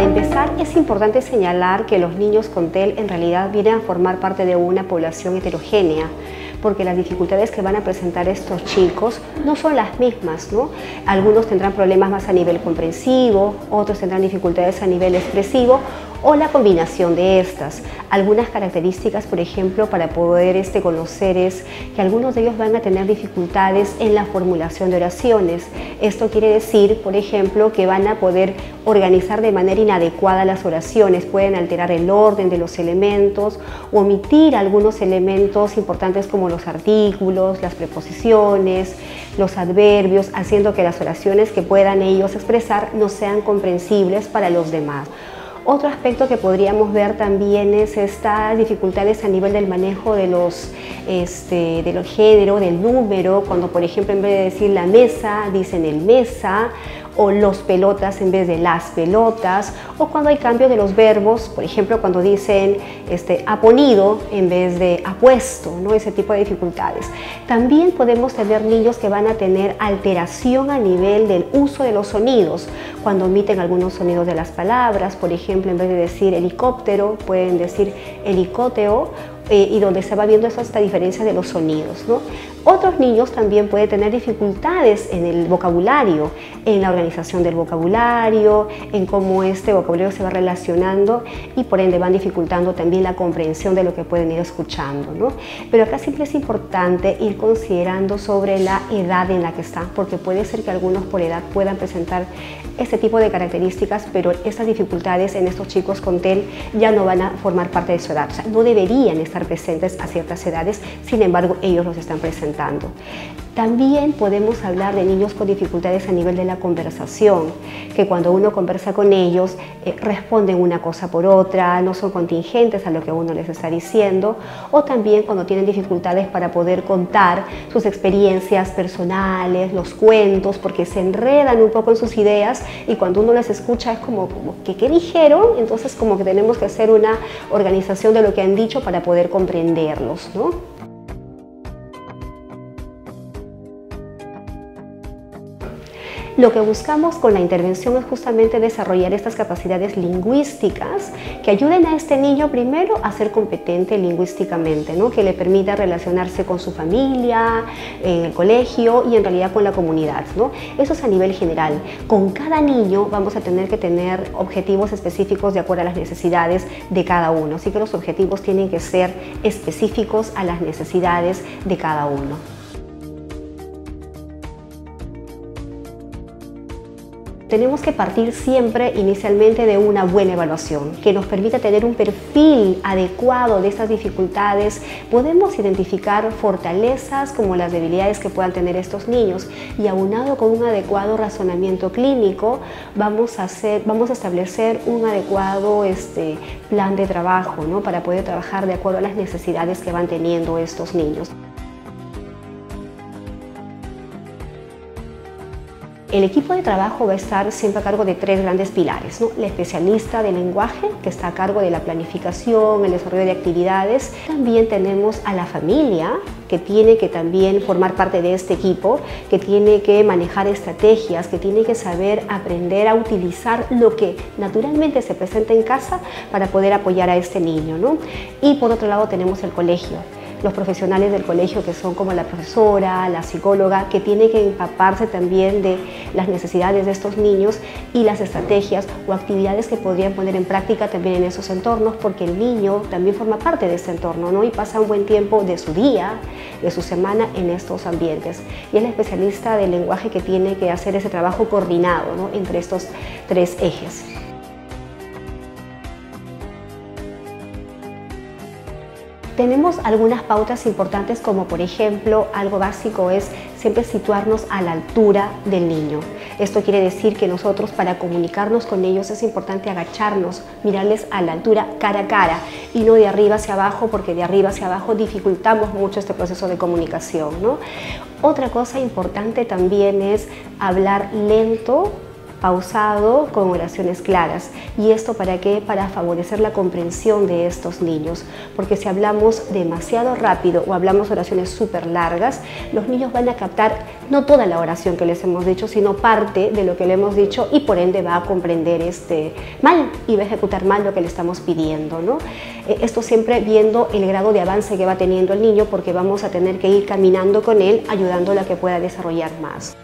empezar, es importante señalar que los niños con TEL en realidad vienen a formar parte de una población heterogénea porque las dificultades que van a presentar estos chicos no son las mismas, ¿no? Algunos tendrán problemas más a nivel comprensivo, otros tendrán dificultades a nivel expresivo o la combinación de estas. Algunas características, por ejemplo, para poder este, conocer es que algunos de ellos van a tener dificultades en la formulación de oraciones. Esto quiere decir, por ejemplo, que van a poder organizar de manera inadecuada las oraciones, pueden alterar el orden de los elementos omitir algunos elementos importantes como los artículos, las preposiciones, los adverbios, haciendo que las oraciones que puedan ellos expresar no sean comprensibles para los demás. Otro aspecto que podríamos ver también es estas dificultades a nivel del manejo de los, este, del género, del número, cuando por ejemplo en vez de decir la mesa, dicen el mesa, o los pelotas en vez de las pelotas, o cuando hay cambio de los verbos, por ejemplo, cuando dicen este, ha ponido en vez de ha puesto, ¿no? ese tipo de dificultades. También podemos tener niños que van a tener alteración a nivel del uso de los sonidos, cuando omiten algunos sonidos de las palabras, por ejemplo, en vez de decir helicóptero, pueden decir helicóteo, eh, y donde se va viendo esta diferencia de los sonidos. ¿no? Otros niños también pueden tener dificultades en el vocabulario, en la organización del vocabulario, en cómo este vocabulario se va relacionando y por ende van dificultando también la comprensión de lo que pueden ir escuchando. ¿no? Pero acá siempre es importante ir considerando sobre la edad en la que están, porque puede ser que algunos por edad puedan presentar este tipo de características, pero estas dificultades en estos chicos con TEL ya no van a formar parte de su edad, o sea, no deberían estar presentes a ciertas edades, sin embargo ellos los están presentando. También podemos hablar de niños con dificultades a nivel de la conversación, que cuando uno conversa con ellos eh, responden una cosa por otra, no son contingentes a lo que uno les está diciendo, o también cuando tienen dificultades para poder contar sus experiencias personales, los cuentos, porque se enredan un poco en sus ideas y cuando uno les escucha es como, como que qué dijeron, entonces como que tenemos que hacer una organización de lo que han dicho para poder comprenderlos. ¿no? Lo que buscamos con la intervención es justamente desarrollar estas capacidades lingüísticas que ayuden a este niño primero a ser competente lingüísticamente, ¿no? que le permita relacionarse con su familia, en el colegio y en realidad con la comunidad. ¿no? Eso es a nivel general. Con cada niño vamos a tener que tener objetivos específicos de acuerdo a las necesidades de cada uno. Así que los objetivos tienen que ser específicos a las necesidades de cada uno. Tenemos que partir siempre inicialmente de una buena evaluación que nos permita tener un perfil adecuado de estas dificultades. Podemos identificar fortalezas como las debilidades que puedan tener estos niños y aunado con un adecuado razonamiento clínico vamos a, hacer, vamos a establecer un adecuado este, plan de trabajo ¿no? para poder trabajar de acuerdo a las necesidades que van teniendo estos niños. El equipo de trabajo va a estar siempre a cargo de tres grandes pilares. ¿no? La especialista de lenguaje, que está a cargo de la planificación, el desarrollo de actividades. También tenemos a la familia, que tiene que también formar parte de este equipo, que tiene que manejar estrategias, que tiene que saber aprender a utilizar lo que naturalmente se presenta en casa para poder apoyar a este niño. ¿no? Y por otro lado tenemos el colegio los profesionales del colegio que son como la profesora, la psicóloga, que tiene que empaparse también de las necesidades de estos niños y las estrategias o actividades que podrían poner en práctica también en esos entornos, porque el niño también forma parte de ese entorno ¿no? y pasa un buen tiempo de su día, de su semana en estos ambientes. Y es la especialista del lenguaje que tiene que hacer ese trabajo coordinado ¿no? entre estos tres ejes. Tenemos algunas pautas importantes como por ejemplo algo básico es siempre situarnos a la altura del niño. Esto quiere decir que nosotros para comunicarnos con ellos es importante agacharnos, mirarles a la altura cara a cara y no de arriba hacia abajo porque de arriba hacia abajo dificultamos mucho este proceso de comunicación. Otra cosa importante también es hablar lento pausado, con oraciones claras. ¿Y esto para qué? Para favorecer la comprensión de estos niños. Porque si hablamos demasiado rápido o hablamos oraciones súper largas, los niños van a captar no toda la oración que les hemos dicho, sino parte de lo que le hemos dicho y por ende va a comprender este mal y va a ejecutar mal lo que le estamos pidiendo. ¿no? Eh, esto siempre viendo el grado de avance que va teniendo el niño porque vamos a tener que ir caminando con él ayudándolo a que pueda desarrollar más.